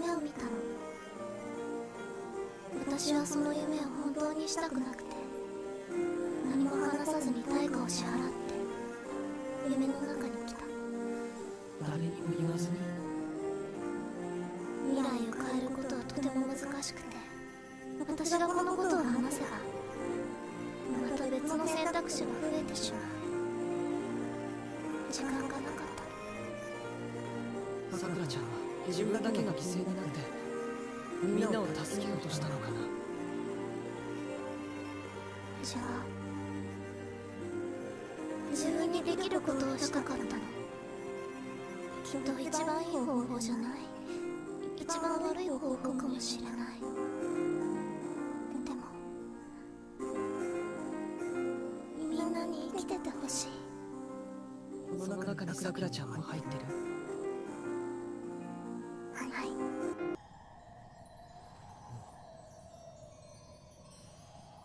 夢を見たの。私はその夢を本当にしたくなくて何も話さずに対価を支払って夢の中に来た。誰にも言わずに。未来を変えることはとても難しくて私がこのことを話せばまた別の選択肢が増えてしまう。時間がなかった。さくらちゃんは自分だけが犠牲になってみんなを助けようとしたのかな？じゃあ自分にできることをしたかったの？きっと一番いい方法じゃない。一番悪い方法かもしれない。でもみんなに生きててほしい。その中にさくらちゃんも入ってる